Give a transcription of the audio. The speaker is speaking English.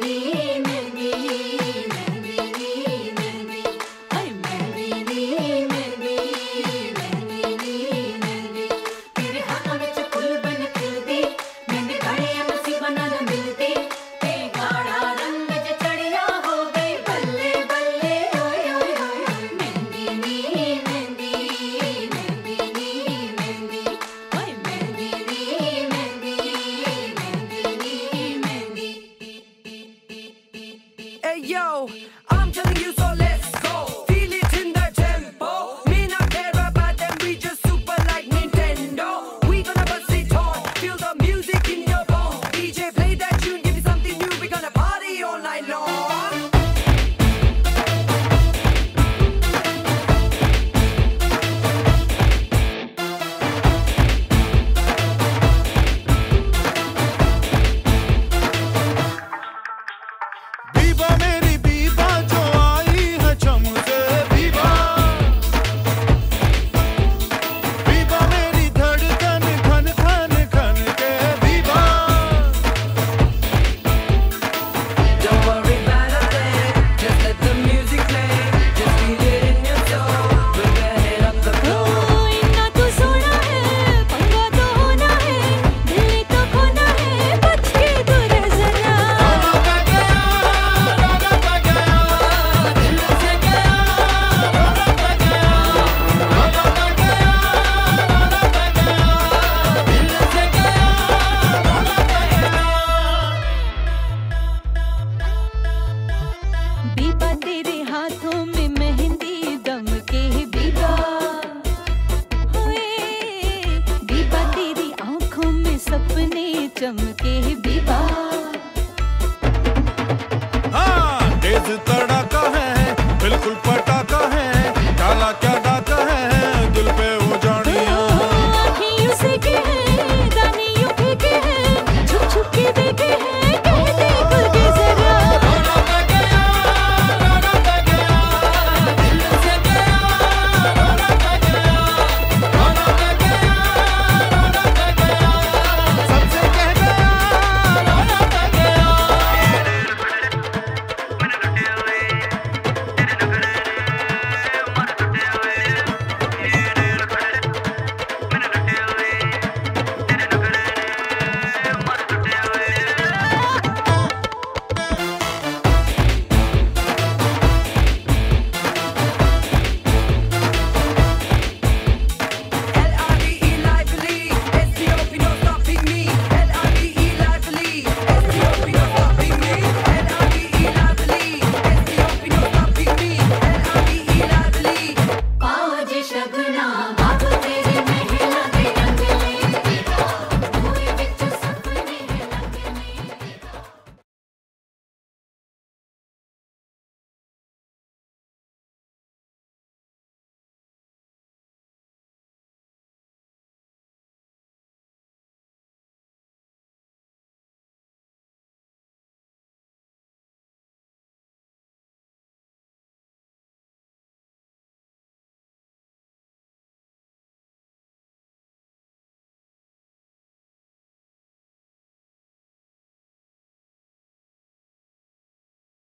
Tiny Happy birthday.